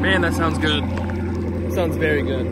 Man, that sounds good. Sounds very good.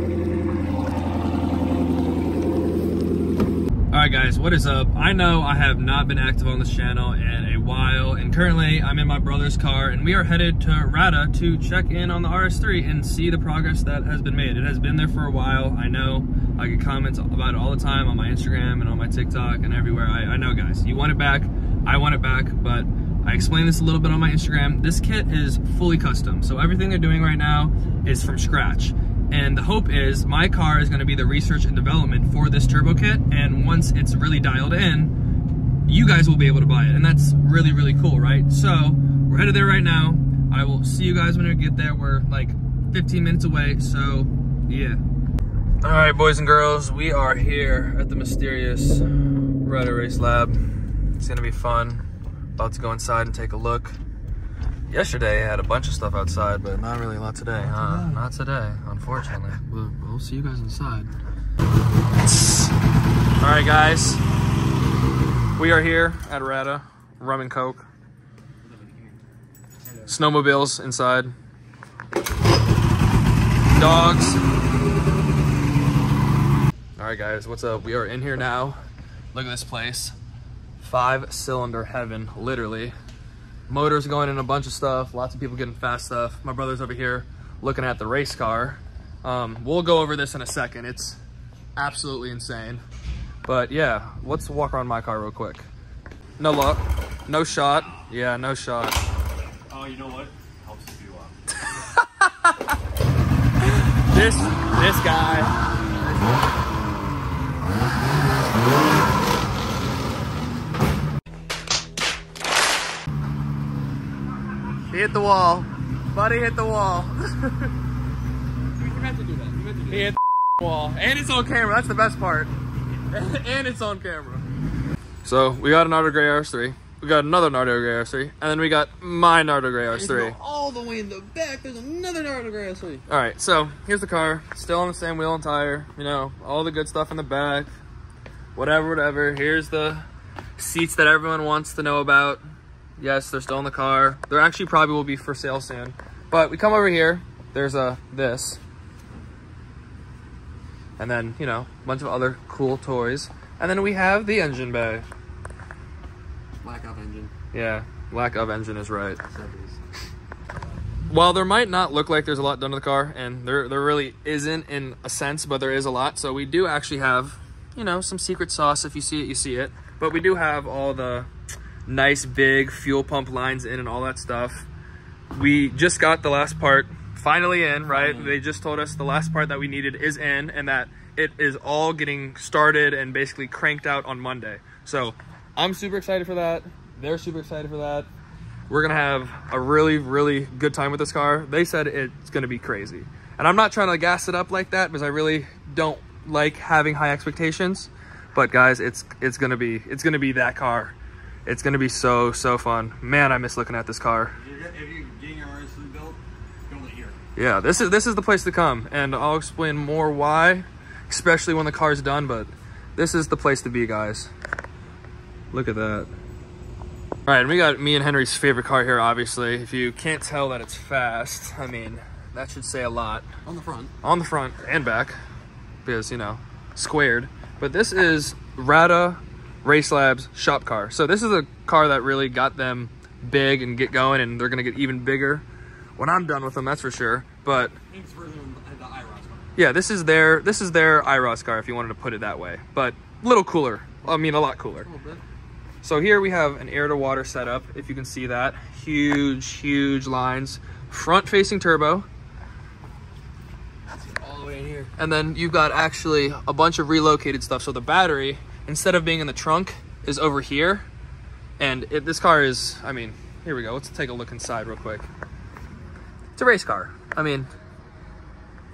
All right, guys, what is up? I know I have not been active on this channel in a while, and currently I'm in my brother's car, and we are headed to RADA to check in on the RS3 and see the progress that has been made. It has been there for a while, I know. I get comments about it all the time on my Instagram and on my TikTok and everywhere. I, I know, guys, you want it back, I want it back, but I explained this a little bit on my Instagram. This kit is fully custom, so everything they're doing right now is from scratch. And the hope is my car is gonna be the research and development for this turbo kit. And once it's really dialed in, you guys will be able to buy it. And that's really, really cool, right? So we're headed there right now. I will see you guys when we get there. We're like 15 minutes away, so yeah. All right, boys and girls, we are here at the mysterious Rada Race Lab. It's gonna be fun. About to go inside and take a look. Yesterday I had a bunch of stuff outside, but not really a lot today, huh? Not today, unfortunately. We'll, we'll see you guys inside. All right, guys. We are here at Rada, rum and coke. Snowmobiles inside. Dogs. All right, guys, what's up? We are in here now. Look at this place. Five cylinder heaven, literally. Motors going in a bunch of stuff lots of people getting fast stuff. My brother's over here looking at the race car. Um, we'll go over this in a second. It's absolutely insane. But yeah let's walk around my car real quick. No luck. No shot. Yeah no shot. Oh, you know what? Helps if you uh, this this guy he hit the wall buddy hit the wall You meant to do that. You meant to do He hit the wall. And it's on camera. That's the best part. and it's on camera. So we got a Nardo Gray RS3. We got another Nardo Gray RS3. And then we got my Nardo Gray RS3. all the way in the back, there's another Nardo Grey RS3. All right, so here's the car. Still on the same wheel and tire. You know, all the good stuff in the back. Whatever, whatever. Here's the seats that everyone wants to know about. Yes, they're still in the car. They're actually probably will be for sale soon. But we come over here. There's a this. And then, you know, a bunch of other cool toys. And then we have the engine bay. Lack of engine. Yeah, lack of engine is right. While there might not look like there's a lot done to the car, and there there really isn't in a sense, but there is a lot. So we do actually have, you know, some secret sauce. If you see it, you see it. But we do have all the nice big fuel pump lines in and all that stuff. We just got the last part finally in, right? Mm-hmm. They just told us the last part that we needed is in, and that it is all getting started and basically cranked out on Monday. So I'm super excited for that. They're super excited for that. We're gonna have a really, really good time with this car. They said it's gonna be crazy. And I'm not trying to gas it up like that because I really don't like having high expectations. But guys, it's it's gonna be it's gonna be that car. It's gonna be so so fun. Man, I miss looking at this car. If you're, getting your RS3 built. Yeah, this is this is the place to come, and I'll explain more why, especially when the car's done. But this is the place to be, guys. Look at that. All right, and we got me and Henry's favorite car here. Obviously, if you can't tell that it's fast, I mean that should say a lot On the front. on the front and back, because you know squared. But this is Rada Race Labs shop car. So this is a car that really got them big and get going, and they're gonna get even bigger when I'm done with them. That's for sure. But Thanks for the, the car. yeah, this is their this is their IROS car if you wanted to put it that way, but a little cooler. I mean, a lot cooler. A little bit. So here we have an air to water setup. If you can see that, huge, huge lines, front facing turbo, All the way in here. and then you've got actually a bunch of relocated stuff. So the battery, instead of being in the trunk, is over here, and it, this car is. I mean, here we go. Let's take a look inside real quick. It's a race car. I mean,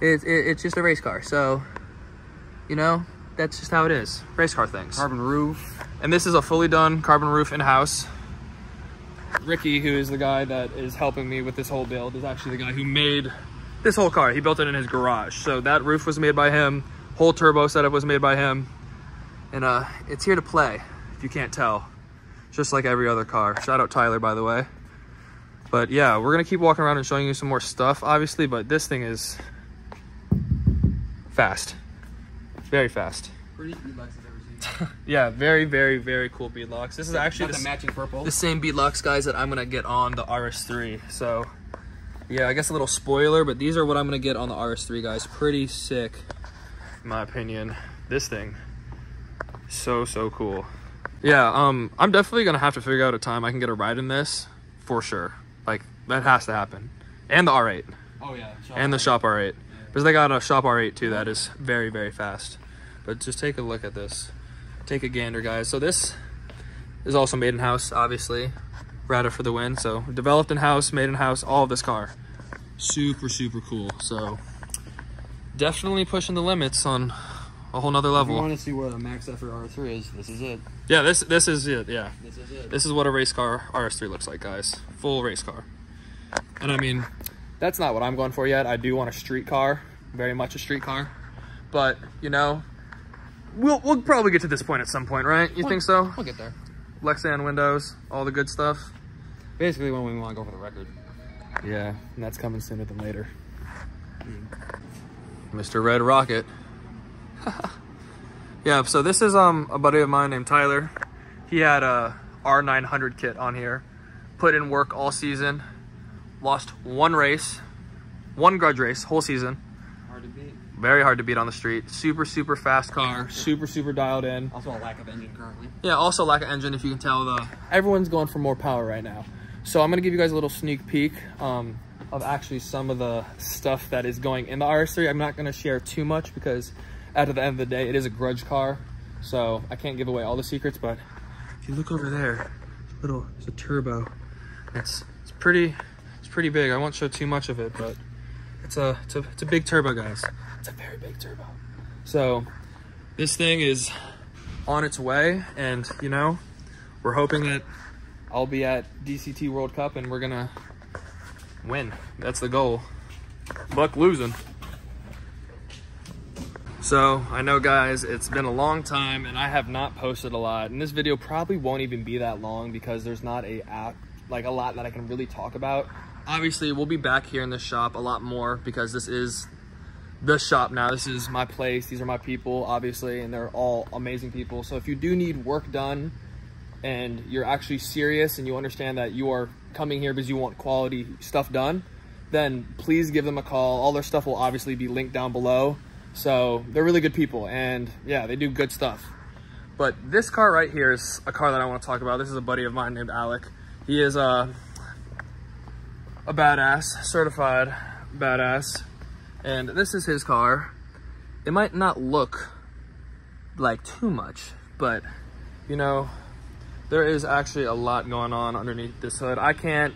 it's it, it's just a race car. So, you know, that's just how it is. Race car things. Carbon roof. And this is a fully done carbon roof in-house. Ricky, who is the guy that is helping me with this whole build, is actually the guy who made this whole car. He built it in his garage. So that roof was made by him. Whole turbo setup was made by him. And uh, it's here to play, if you can't tell. Just like every other car. Shout out Tyler, by the way. But yeah, we're gonna keep walking around and showing you some more stuff, obviously, but this thing is fast. Very fast. Pretty beadlocks I've ever seen. Yeah, very, very, very cool beadlocks. This is actually the, matching purple. the same beadlocks, guys, that I'm gonna get on the RS3. So, yeah, I guess a little spoiler, but these are what I'm gonna get on the RS3, guys. Pretty sick, in my opinion. This thing, so so cool. Yeah, um, I'm definitely gonna have to figure out a time I can get a ride in this for sure. Like that has to happen, and the R8 oh yeah. and the Shop R8 because they got a Shop R8 too that is very very fast. But just take a look at this. Take a gander, guys. So this is also made in house, obviously. Rada for the win. So developed in house, made in house, all of this car. Super super cool. So definitely pushing the limits on a whole nother If you want to see what a max effort R3 is, this is it. Yeah, this this is it. Yeah, This is it. this is what a race car RS3 looks like, guys. Full race car. And I mean, that's not what I'm going for yet. I do want a street car, very much a street car. But, you know, we'll we'll probably get to this point at some point, right? You think so? We'll get there. Lexan windows, all the good stuff. Basically, when we want to go for the record. Yeah, and that's coming sooner than later. Hmm. Mr. Red Rocket. yeah, so this is um a buddy of mine named Tyler. He had a R900 kit on here. Put in work all season. Lost one race, one grudge race, whole season. Hard to beat. Very hard to beat on the street. Super, super fast car. Super, super dialed in. Also a lack of engine currently. Yeah, also lack of engine if you can tell the everyone's going for more power right now. So I'm gonna give you guys a little sneak peek um, of actually some of the stuff that is going in the RS3. I'm not gonna share too much because at the end of the day, it is a grudge car. So I can't give away all the secrets, but if you look over there, little, it's a turbo. It's, it's pretty, it's pretty big. I won't show too much of it, but it's a, it's a, it's a big turbo, guys. It's a very big turbo. So this thing is on its way and you know we're hoping that i'll be at dct world cup and we're gonna win that's the goal buck losing so i know guys it's been a long time and i have not posted a lot and this video probably won't even be that long because there's not a app like a lot that i can really talk about obviously we'll be back here in the shop a lot more because this is the shop now. This is my place. These are my people, obviously, and they're all amazing people. So if you do need work done and you're actually serious and you understand that you are coming here because you want quality stuff done, then please give them a call. All their stuff will obviously be linked down below. So they're really good people and yeah, they do good stuff. But this car right here is a car that I want to talk about. This is a buddy of mine named Alec. He is a, a badass, certified badass and this is his car. It might not look like too much, but you know, there is actually a lot going on underneath this hood. I can't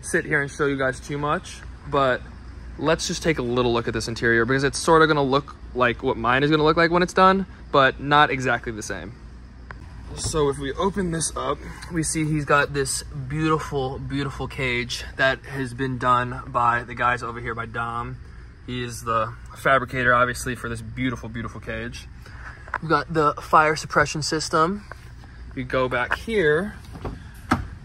sit here and show you guys too much, but let's just take a little look at this interior because it's sort of gonna look like what mine is gonna look like when it's done, but not exactly the same. So if we open this up, we see he's got this beautiful, beautiful cage that has been done by the guys over here by Dom. He is the fabricator, obviously, for this beautiful, beautiful cage. We've got the fire suppression system. We go back here,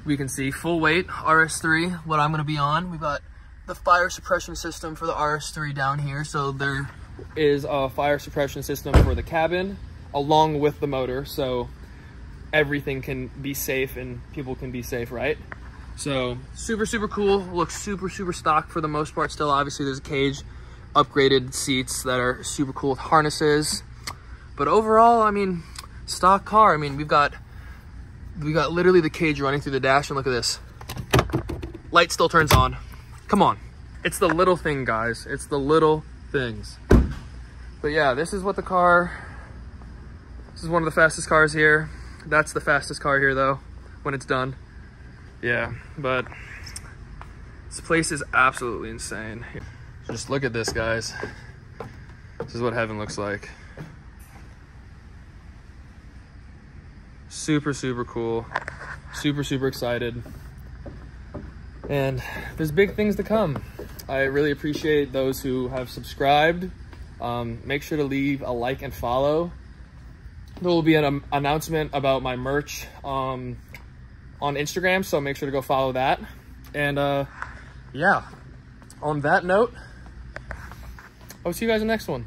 we can see full weight RS3, what I'm gonna be on. We've got the fire suppression system for the RS3 down here. So there is a fire suppression system for the cabin along with the motor. So everything can be safe and people can be safe, right? So super, super cool. Looks super, super stock for the most part still. Obviously there's a cage, upgraded seats that are super cool with harnesses. But overall, I mean, stock car. I mean, we've got, we got literally the cage running through the dash and look at this. Light still turns on. Come on. It's the little thing, guys. It's the little things. But yeah, this is what the car, this is one of the fastest cars here. That's the fastest car here though, when it's done. Yeah, but this place is absolutely insane. Just look at this, guys. This is what heaven looks like. Super, super cool. Super, super excited. And there's big things to come. I really appreciate those who have subscribed. Um, make sure to leave a like and follow. There will be an um, announcement about my merch um, on Instagram, so make sure to go follow that. And uh, yeah, on that note, I'll see you guys in the next one.